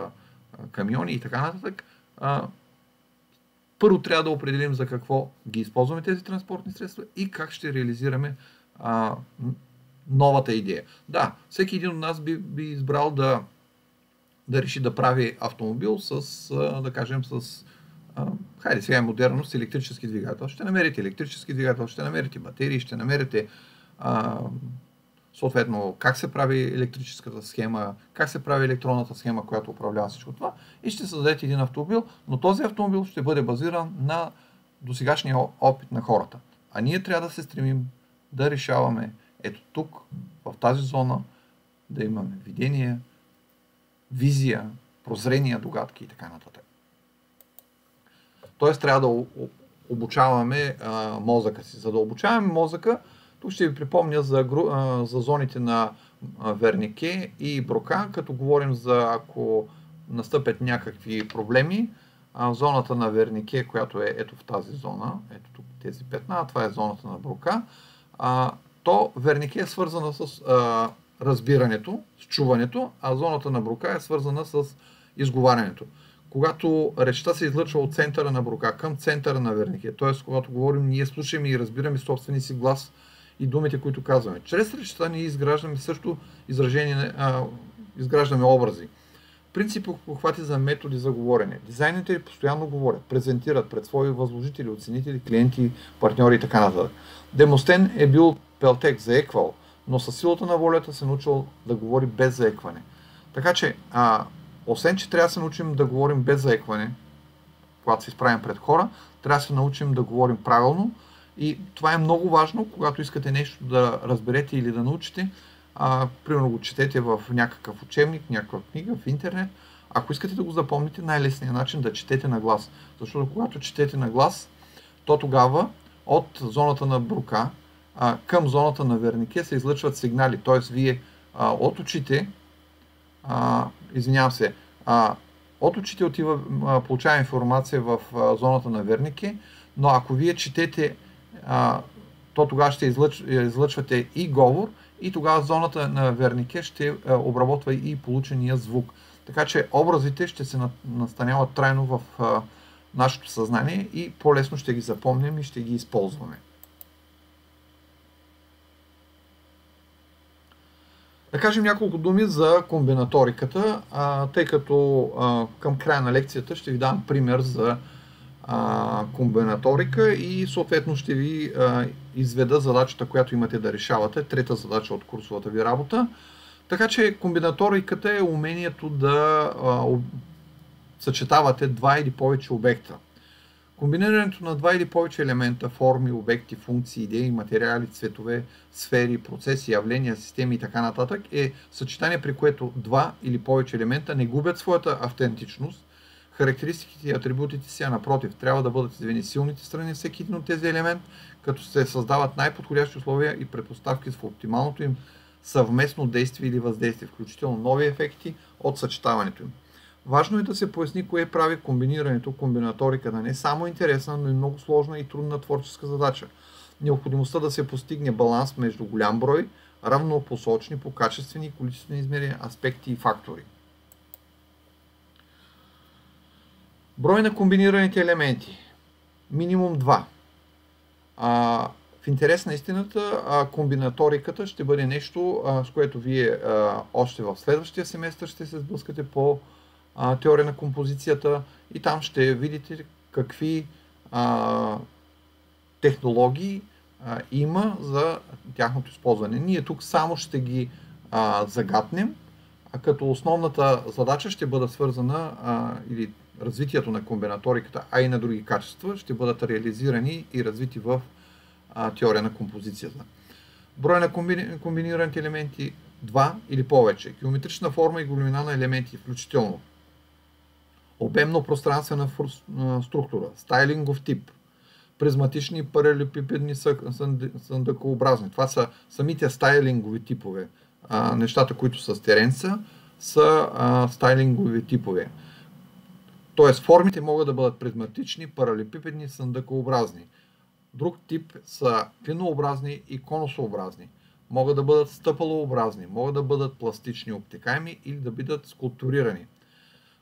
камиони и така нататък. Първо трябва да определим за какво ги използваме тези транспортни средства и как ще реализираме новата идея. Да, всеки един от нас би, би избрал да, да реши да прави автомобил с, да кажем, с хайде сега е модерно, електрически двигател. Ще намерите електрически двигател, ще намерите батерии, ще намерите а, съответно как се прави електрическата схема, как се прави електронната схема, която управлява всичко това и ще създадете един автомобил, но този автомобил ще бъде базиран на досегашния опит на хората. А ние трябва да се стремим да решаваме ето тук, в тази зона, да имаме видение, визия, прозрения, догадки и така нататък. Тоест трябва да обучаваме а, мозъка си. За да обучаваме мозъка, Тук ще ви припомня за, за зоните на Вернике и Брока, като говорим за ако настъпят някакви проблеми, зоната на Вернике, която е ето в тази зона, ето тук тези петна, това е зоната на Брока, то Вернике е свързана с разбирането, с чуването, а зоната на Брока е свързана с изговарянето. Когато речта се излъчва от центъра на Брока към центъра на Вернике, т.е. когато говорим, ние слушаме и разбираме собствения си глас и думите, които казваме. Чрез речта ние изграждаме също изражение, а, изграждаме образи. Принцип похвати за методи за говорене. Дизайнерите постоянно говорят, презентират пред свои възложители, оценители, клиенти, партньори и така нататък. Демостен е бил пелтек, заеквал, но със силата на волята се научил да говори без заекване. Така че, а, освен, че трябва да се научим да говорим без заекване, когато се изправим пред хора, трябва да се научим да говорим правилно и това е много важно, когато искате нещо да разберете или да научите. А, примерно го четете в някакъв учебник, някаква книга, в интернет. Ако искате да го запомните, най-лесният начин да четете на глас. Защото когато четете на глас, то тогава от зоната на брука към зоната на вернике се излъчват сигнали. Т.е. вие а, от очите, а, извинявам се, а, от очите отива, а, получава информация в а, зоната на вернике, но ако вие четете, а, то тогава ще излъч, излъчвате и говор и тогава зоната на вернике ще а, обработва и получения звук. Така че образите ще се настаняват трайно в а, нашето съзнание и по-лесно ще ги запомним и ще ги използваме. Да кажем няколко думи за комбинаториката, а, тъй като а, към края на лекцията ще ви дам пример за а, комбинаторика и съответно ще ви а, изведа задачата, която имате да решавате, трета задача от курсовата ви работа. Така че комбинаториката е умението да а, съчетавате два или повече обекта. Комбинирането на два или повече елемента, форми, обекти, функции, идеи, материали, цветове, сфери, процеси, явления, системи и така нататък е съчетание, при което два или повече елемента не губят своята автентичност, характеристиките и атрибутите си, а напротив, трябва да бъдат извини силните страни всеки един от тези елемент, като се създават най-подходящи условия и предпоставки в оптималното им съвместно действие или въздействие, включително нови ефекти от съчетаването им. Важно е да се поясни кое прави комбинирането, комбинаториката не само интересна, но и много сложна и трудна творческа задача. Необходимостта да се постигне баланс между голям брой, равнопосочни по качествени и количествени измерения аспекти и фактори. Брой на комбинираните елементи. Минимум 2. А, в интерес на истината, а, комбинаториката ще бъде нещо, а, с което вие а, още в следващия семестър ще се сблъскате по а, теория на композицията и там ще видите какви а, технологии а, има за тяхното използване. Ние тук само ще ги а, загатнем, а като основната задача ще бъде свързана а, или развитието на комбинаториката, а и на други качества ще бъдат реализирани и развити в а, теория на композицията. Брой на комбини... комбинираните елементи 2 или повече. Геометрична форма и големина на елементи, включително обемно-пространствена структура, стайлингов тип, призматични паралепипедни съндъкообразни. Това са самите стайлингови типове. А, нещата, които са с теренца, са а, стайлингови типове. Тоест формите могат да бъдат призматични, паралепипедни, съндъкообразни. Друг тип са пинообразни и конусообразни. Могат да бъдат стъпалообразни, могат да бъдат пластични, обтекаеми или да бъдат скулптурирани –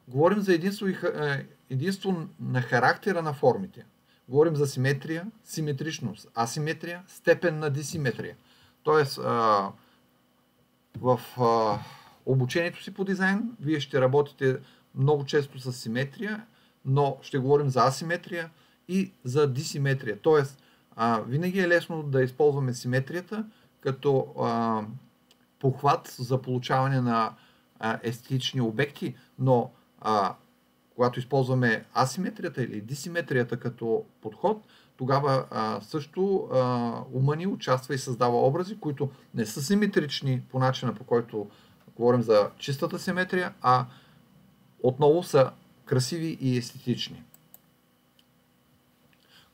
Говорим за единство, е, единство на характера на формите. Говорим за симетрия, симетричност, асиметрия, степен на дисиметрия. Тоест, в обучението си по дизайн, вие ще работите много често с симетрия, но ще говорим за асиметрия и за дисиметрия. Тоест, винаги е лесно да използваме симетрията като похват за получаване на естетични обекти, но а, когато използваме асиметрията или дисиметрията като подход, тогава а, също а, ума ни участва и създава образи, които не са симетрични по начина по който говорим за чистата симетрия, а отново са красиви и естетични.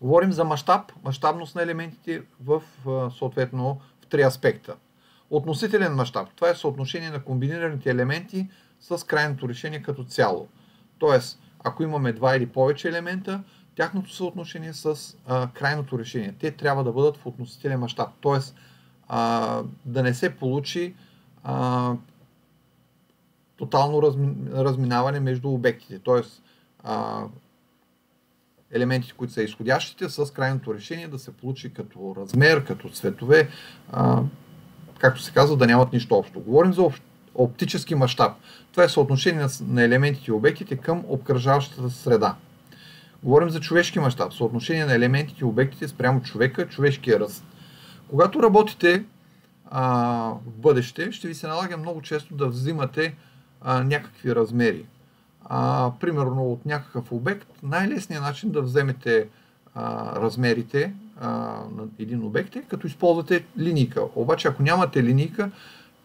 Говорим за мащаб, мащабност на елементите в съответно в три аспекта. Относителен мащаб. Това е съотношение на комбинираните елементи с крайното решение като цяло. Тоест, ако имаме два или повече елемента, тяхното съотношение с а, крайното решение. Те трябва да бъдат в относителен мащаб. Тоест, а, да не се получи а, тотално разми, разминаване между обектите. Тоест, а, елементите, които са изходящите, с крайното решение да се получи като размер, като цветове, а, както се казва, да нямат нищо общо. Говорим за оптически мащаб. Това е съотношение на елементите и обектите към обкръжаващата среда. Говорим за човешки мащаб, съотношение на елементите и обектите спрямо човека, човешкия ръст. Когато работите а, в бъдеще, ще ви се налага много често да взимате а, някакви размери. А, примерно от някакъв обект, най-лесният начин да вземете а, размерите а, на един обект е като използвате линейка. Обаче ако нямате линейка,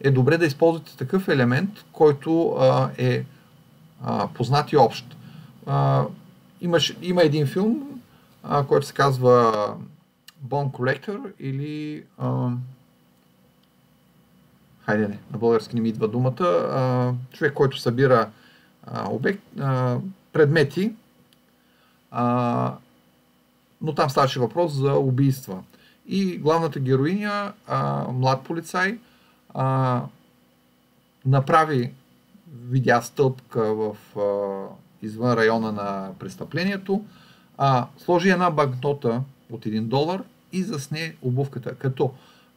е добре да използвате такъв елемент, който а, е а, познат и общ. А, имаш, има един филм, а, който се казва Bone Collector или а, хайде не, на български не ми идва думата, а, човек, който събира а, обект, а, предмети, а, но там ставаше въпрос за убийства. И главната героиня, а, млад полицай, а, направи, видя стълбка в, а, извън района на престъплението, а, сложи една банкнота от 1 долар и засне обувката. Като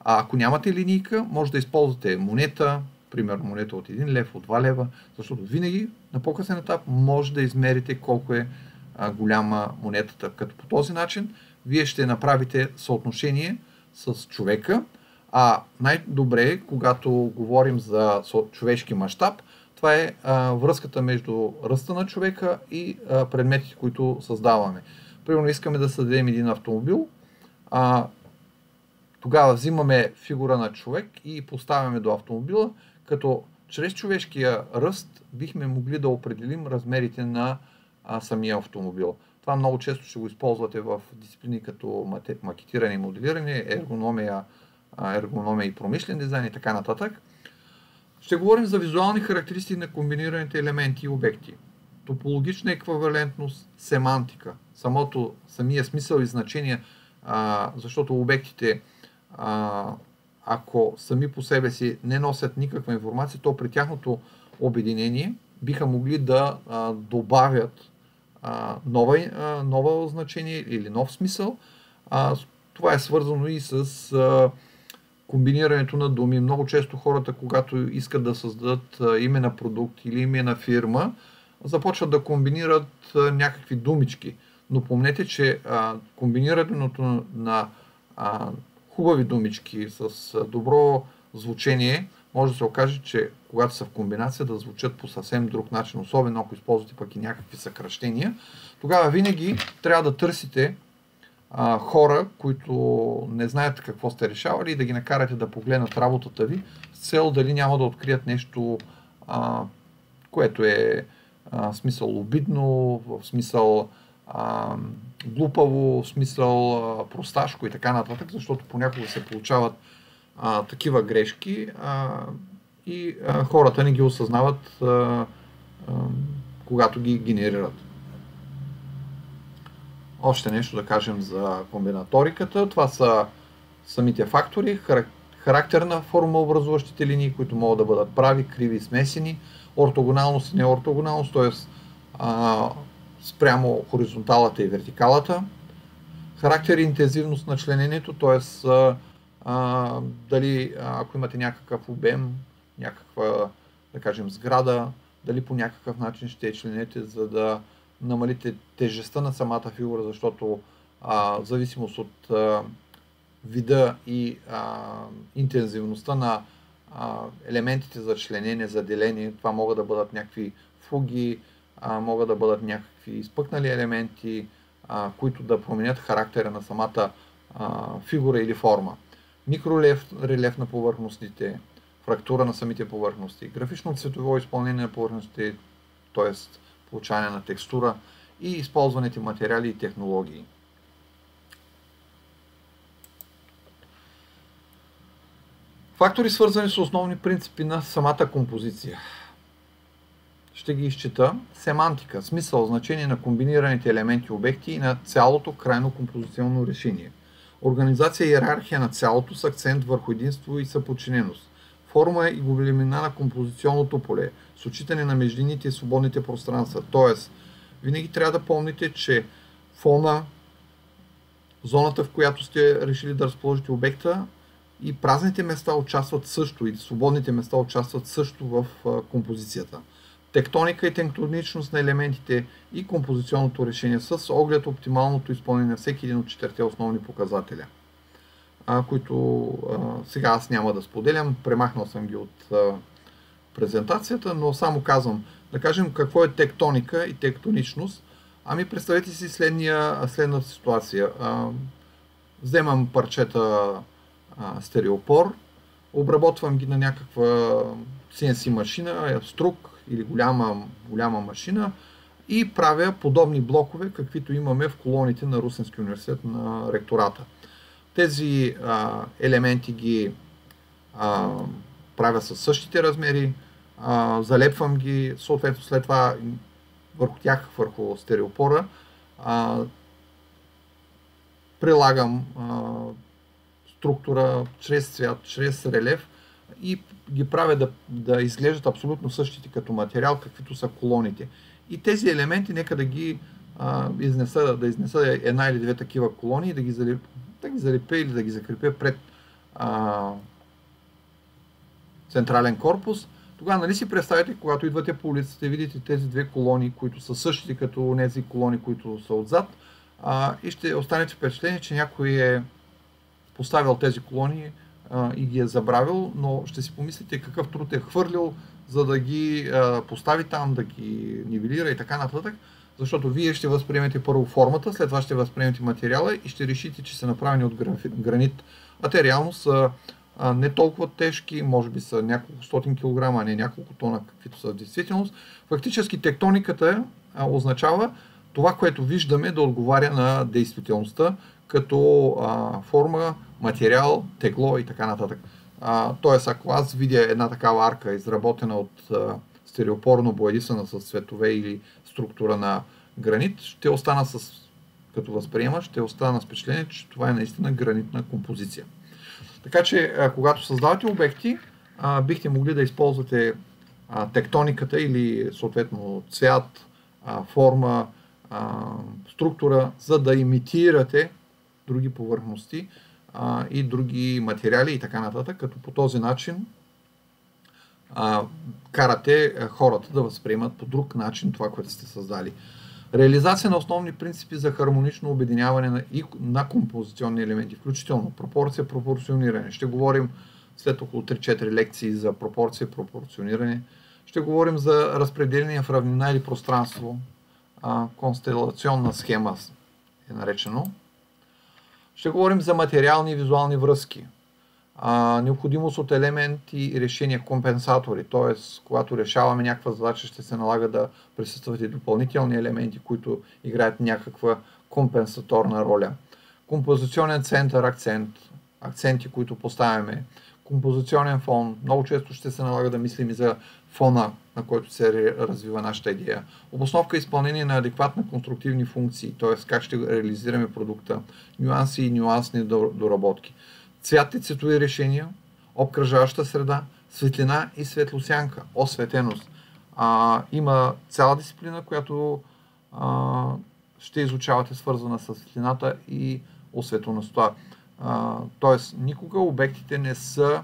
а ако нямате линейка, може да използвате монета, примерно монета от 1 лев, от 2 лева, защото винаги на по-късен етап може да измерите колко е а, голяма монетата. Като по този начин вие ще направите съотношение с човека, а най-добре, когато говорим за човешки мащаб, това е а, връзката между ръста на човека и а, предметите, които създаваме. Примерно искаме да създадем един автомобил, а, тогава взимаме фигура на човек и поставяме до автомобила, като чрез човешкия ръст бихме могли да определим размерите на а, самия автомобил. Това много често ще го използвате в дисциплини като макетиране и моделиране, ергономия, ергономия и промишлен дизайн и така нататък. Ще говорим за визуални характеристики на комбинираните елементи и обекти. Топологична еквивалентност, семантика, самото, самия смисъл и значение, а, защото обектите а, ако сами по себе си не носят никаква информация, то при тяхното обединение биха могли да а, добавят а, нова, а, нова значение или нов смисъл. А, това е свързано и с а, комбинирането на думи. Много често хората, когато искат да създадат име на продукт или име на фирма, започват да комбинират някакви думички. Но помнете, че комбинирането на хубави думички с добро звучение, може да се окаже, че когато са в комбинация да звучат по съвсем друг начин, особено ако използвате пък и някакви съкръщения, тогава винаги трябва да търсите а, хора, които не знаят какво сте решавали и да ги накарате да погледнат работата ви с цел дали няма да открият нещо, а, което е а, смисъл обидно, в смисъл а, глупаво, в смисъл а, просташко и така нататък, защото понякога се получават а, такива грешки а, и а, хората не ги осъзнават, а, а, когато ги генерират. Още нещо да кажем за комбинаториката. Това са самите фактори, характер на формообразуващите линии, които могат да бъдат прави, криви, смесени, ортогоналност и неортогоналност, т.е спрямо хоризонталата и вертикалата, характер и интензивност на членението, т.е. дали ако имате някакъв обем, някаква, да кажем, сграда, дали по някакъв начин ще членете, за да намалите тежестта на самата фигура, защото а, в зависимост от а, вида и а, интензивността на а, елементите за членение, за деление, това могат да бъдат някакви фуги, а, могат да бъдат някакви изпъкнали елементи, а, които да променят характера на самата а, фигура или форма. Микрорелеф на повърхностите, фрактура на самите повърхности, графично цветово изпълнение на повърхностите, т.е получаване на текстура и използваните материали и технологии. Фактори свързани с основни принципи на самата композиция. Ще ги изчита. Семантика, смисъл, значение на комбинираните елементи и обекти и на цялото крайно композиционно решение. Организация и иерархия на цялото с акцент върху единство и съподчиненост. Форма и големина на композиционното поле, с отчитане на междините и свободните пространства. Тоест, винаги трябва да помните, че фона, зоната, в която сте решили да разположите обекта и празните места участват също и свободните места участват също в композицията. Тектоника и тектоничност на елементите и композиционното решение с оглед оптималното изпълнение на всеки един от четирите основни показателя, които сега аз няма да споделям, премахнал съм ги от презентацията, но само казвам, да кажем какво е тектоника и тектоничност. Ами представете си следния, следната ситуация. вземам парчета стереопор, обработвам ги на някаква CNC машина, струк или голяма, голяма машина и правя подобни блокове, каквито имаме в колоните на Русенски университет на ректората. Тези а, елементи ги а, правя със същите размери, а, залепвам ги, съответно след това върху тях, върху стереопора, а, прилагам а, структура чрез цвят, чрез релев и ги правя да, да изглеждат абсолютно същите като материал, каквито са колоните. И тези елементи нека да ги а, изнеса, да изнеса една или две такива колони и да ги, залеп, да ги залепя или да ги закрепя пред а, централен корпус. Тогава нали си представите, когато идвате по улицата и видите тези две колони, които са същите като тези колони, които са отзад, а, и ще останете впечатление, че някой е поставил тези колони а, и ги е забравил, но ще си помислите какъв труд е хвърлил, за да ги а, постави там, да ги нивелира и така нататък, защото вие ще възприемете първо формата, след това ще възприемете материала и ще решите, че са направени от гранит, а те реално са не толкова тежки, може би са няколко стотин килограма, а не няколко тона, каквито са в действителност. Фактически тектониката означава това, което виждаме да отговаря на действителността, като форма, материал, тегло и така нататък. Тоест, ако аз видя една такава арка, изработена от стереопорно боядисана с цветове или структура на гранит, ще остана с, като възприема, ще остана с впечатление, че това е наистина гранитна композиция. Така че, когато създавате обекти, бихте могли да използвате тектониката или съответно цвят, форма, структура, за да имитирате други повърхности и други материали и така нататък, като по този начин а, карате хората да възприемат по друг начин това, което сте създали. Реализация на основни принципи за хармонично обединяване на, и, на композиционни елементи, включително пропорция, пропорциониране. Ще говорим след около 3-4 лекции за пропорция, пропорциониране. Ще говорим за разпределение в равнина или пространство, а, констелационна схема е наречено. Ще говорим за материални и визуални връзки. А, необходимост от елементи и решения, компенсатори, т.е. когато решаваме някаква задача, ще се налага да присъстват и допълнителни елементи, които играят някаква компенсаторна роля. Композиционен център, акцент, акценти, които поставяме, композиционен фон. Много често ще се налага да мислим и за фона, на който се развива нашата идея. Обосновка и изпълнение на адекватна конструктивни функции, т.е. как ще реализираме продукта, нюанси и нюансни доработки. Цвят и цветови решения, обкръжаваща среда, светлина и светлосянка, осветеност. А, има цяла дисциплина, която а, ще изучавате свързана с светлината и осветеността. Тоест, никога обектите не са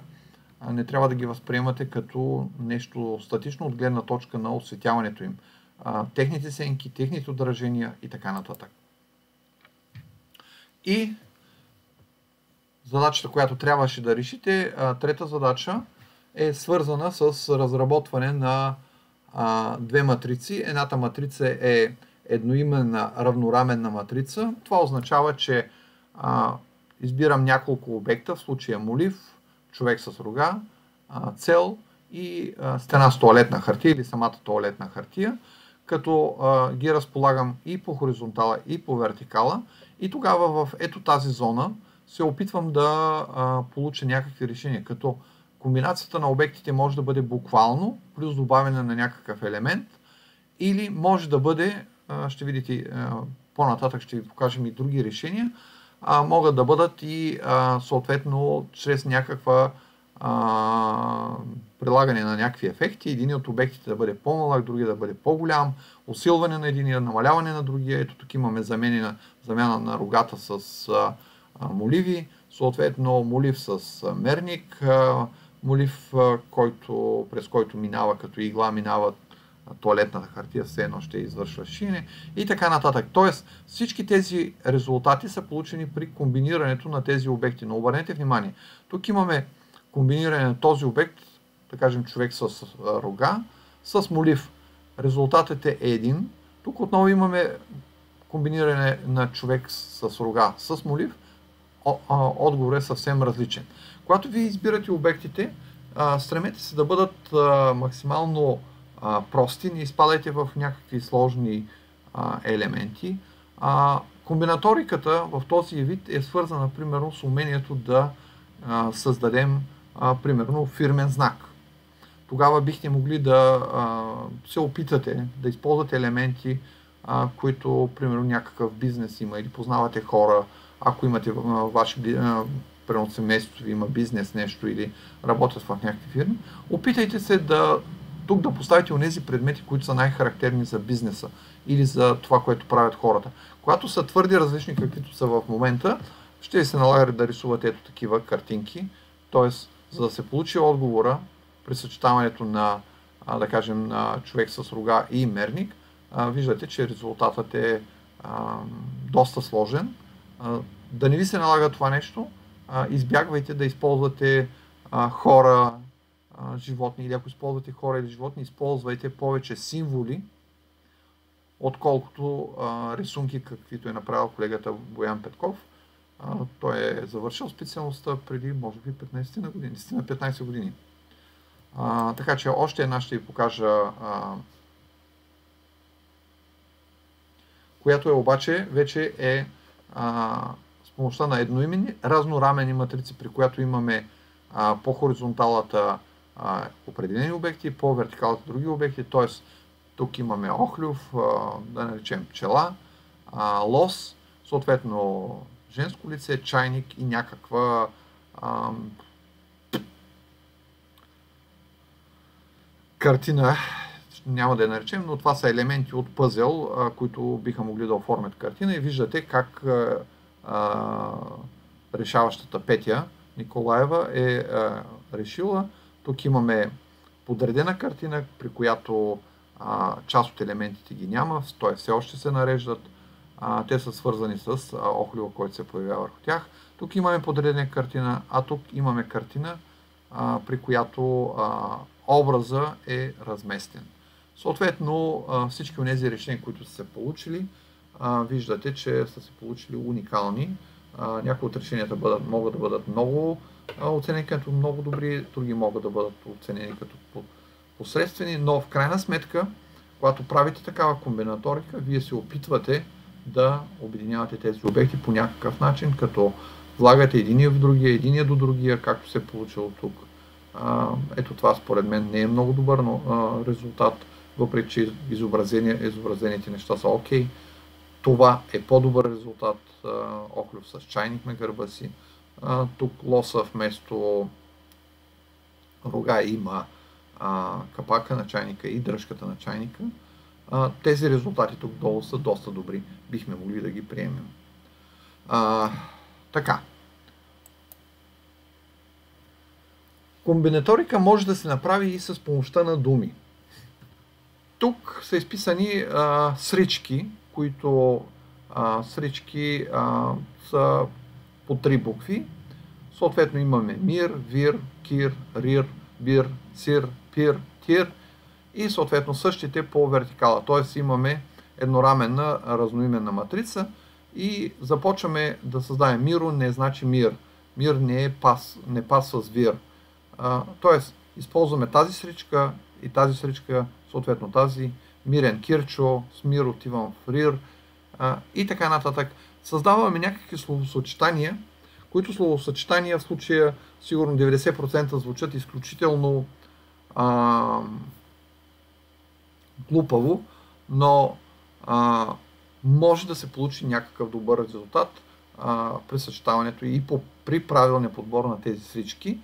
не трябва да ги възприемате като нещо статично от гледна точка на осветяването им. техните сенки, техните отражения и така нататък. И задачата, която трябваше да решите, трета задача е свързана с разработване на две матрици. Едната матрица е едноименна равнораменна матрица. Това означава, че избирам няколко обекта, в случая молив, човек с рога, цел и стена с туалетна хартия или самата туалетна хартия, като ги разполагам и по хоризонтала, и по вертикала. И тогава в ето тази зона се опитвам да получа някакви решения, като комбинацията на обектите може да бъде буквално, плюс добавяне на някакъв елемент, или може да бъде, ще видите по-нататък, ще ви покажем и други решения, могат да бъдат и съответно чрез някаква прилагане на някакви ефекти, един от обектите да бъде по-малък, другия да бъде по-голям, усилване на единия, намаляване на другия. Ето тук имаме замяна, замяна на рогата с а, моливи, съответно молив с мерник, молив, който, през който минава като игла, минава туалетната хартия, все едно ще извършва шине и така нататък. Тоест всички тези резултати са получени при комбинирането на тези обекти. Но обърнете внимание, тук имаме комбиниране на този обект, да кажем човек с рога, с молив. Резултатът е един. Тук отново имаме комбиниране на човек с рога с молив. Отговор е съвсем различен. Когато ви избирате обектите, стремете се да бъдат максимално прости, не изпадайте в някакви сложни елементи. Комбинаториката в този вид е свързана, примерно, с умението да създадем примерно фирмен знак. Тогава бихте могли да се опитате да използвате елементи, които примерно някакъв бизнес има или познавате хора, ако имате ваше примерно семейството има бизнес нещо или работят в някакви фирми, опитайте се да тук да поставите онези предмети, които са най-характерни за бизнеса или за това, което правят хората. Когато са твърди различни, каквито са в момента, ще се налага да рисувате ето такива картинки, т.е за да се получи отговора при съчетаването на, да кажем, на човек с рога и мерник, виждате, че резултатът е доста сложен. Да не ви се налага това нещо, избягвайте да използвате хора, животни или ако използвате хора или животни, използвайте повече символи, отколкото рисунки, каквито е направил колегата Боян Петков той е завършил специалността преди, може би, 15 на години, на 15 години. Така че още една ще ви покажа, която е обаче вече е а, с помощта на едноименни разнорамени матрици, при която имаме а, по хоризонталата определени обекти, по вертикалата други обекти, т.е. тук имаме охлюв, да наречем пчела, а, лос, съответно женско лице, чайник и някаква картина, няма да я наречем, но това са елементи от пъзел, а, които биха могли да оформят картина и виждате как а, а, решаващата Петя Николаева е а, решила. Тук имаме подредена картина, при която а, част от елементите ги няма, т.е. все още се нареждат а, те са свързани с охлива, който се появява върху тях. Тук имаме подредена картина, а тук имаме картина, а, при която а, образа е разместен. Съответно, всички от тези решения, които са се получили, виждате, че са се получили уникални. Някои от решенията бъдат, могат да бъдат много оценени като много добри, други могат да бъдат оценени като посредствени, но в крайна сметка, когато правите такава комбинаторика, вие се опитвате да обединявате тези обекти по някакъв начин, като влагате единия в другия, единия до другия, както се е получило тук. Ето това според мен не е много добър резултат, въпреки че изобразените неща са окей. Това е по-добър резултат. Охлюв с чайник на гърба си. Тук лоса вместо рога има капака на чайника и дръжката на чайника тези резултати тук долу са доста добри. Бихме могли да ги приемем. Така. Комбинаторика може да се направи и с помощта на думи. Тук са изписани а, срички, които а, срички а, са по три букви. Съответно имаме мир, вир, кир, рир, бир, сир, пир, тир и съответно същите по вертикала. Т.е. имаме еднораменна разноименна матрица и започваме да създаваме миро, не значи мир. Мир не е пас, не пас с вир. Тоест, използваме тази сричка и тази сричка, съответно тази, мирен кирчо, с мир отивам в рир а, и така нататък. Създаваме някакви словосочетания, които словосъчетания в случая сигурно 90% звучат изключително а, глупаво, но а, може да се получи някакъв добър резултат а, при съчетаването и по, при правилния подбор на тези срички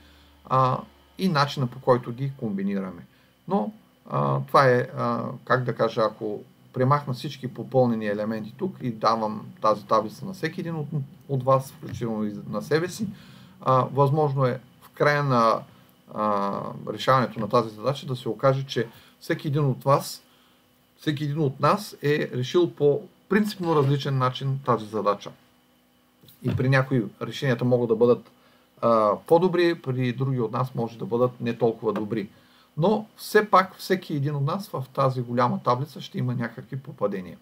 а, и начина по който ги комбинираме. Но това е, как да кажа, ако премахна всички попълнени елементи тук и давам тази таблица на всеки един от, от вас, включително и на себе си, а, възможно е в края на а, решаването на тази задача да се окаже, че всеки един от вас, всеки един от нас е решил по принципно различен начин тази задача. И при някои решенията могат да бъдат а, по-добри, при други от нас може да бъдат не толкова добри. Но все пак всеки един от нас в тази голяма таблица ще има някакви попадения.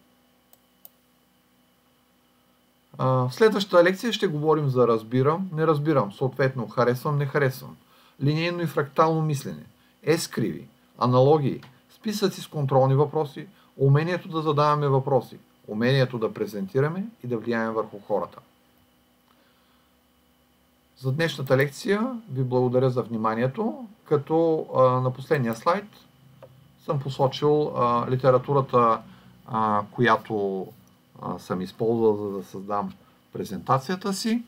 В следващата лекция ще говорим за разбирам, не разбирам, съответно харесвам, не харесвам, линейно и фрактално мислене, ескриви, аналогии, списъци с контролни въпроси, умението да задаваме въпроси, умението да презентираме и да влияем върху хората. За днешната лекция ви благодаря за вниманието, като а, на последния слайд съм посочил а, литературата, а, която съм използвал за да създам презентацията си.